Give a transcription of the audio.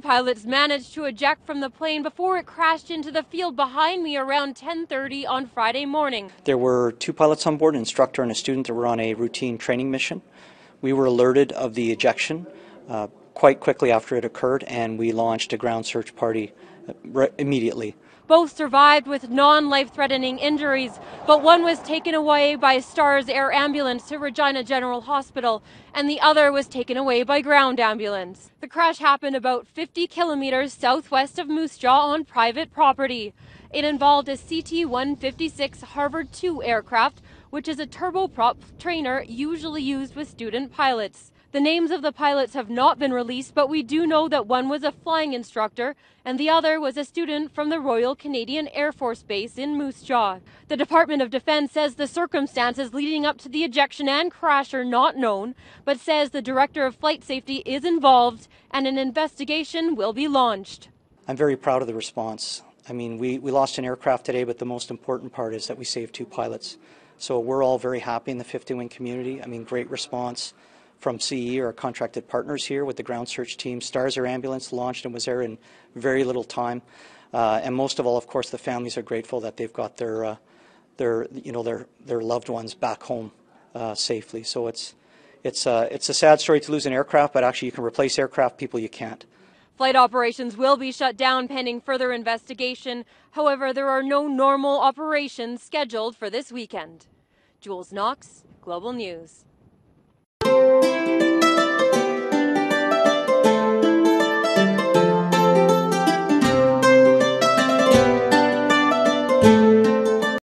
pilots managed to eject from the plane before it crashed into the field behind me around 10:30 on Friday morning. There were two pilots on board, an instructor and a student that were on a routine training mission. We were alerted of the ejection uh, quite quickly after it occurred, and we launched a ground search party uh, immediately. Both survived with non life threatening injuries, but one was taken away by STARS Air Ambulance to Regina General Hospital, and the other was taken away by ground ambulance. The crash happened about 50 kilometers southwest of Moose Jaw on private property. It involved a CT 156 Harvard II aircraft, which is a turboprop trainer usually used with student pilots. The names of the pilots have not been released, but we do know that one was a flying instructor and the other was a student from the Royal Canadian Air Force Base in Moose Jaw. The Department of Defense says the circumstances leading up to the ejection and crash are not known, but says the Director of Flight Safety is involved and an investigation will be launched. I'm very proud of the response. I mean, we, we lost an aircraft today, but the most important part is that we saved two pilots. So we're all very happy in the 50 wing community. I mean, great response from CAE, our contracted partners here with the ground search team. STARS Air Ambulance launched and was there in very little time. Uh, and most of all, of course, the families are grateful that they've got their, uh, their, you know, their, their loved ones back home uh, safely. So it's, it's, uh, it's a sad story to lose an aircraft, but actually you can replace aircraft, people you can't. Flight operations will be shut down pending further investigation. However, there are no normal operations scheduled for this weekend. Jules Knox, Global News.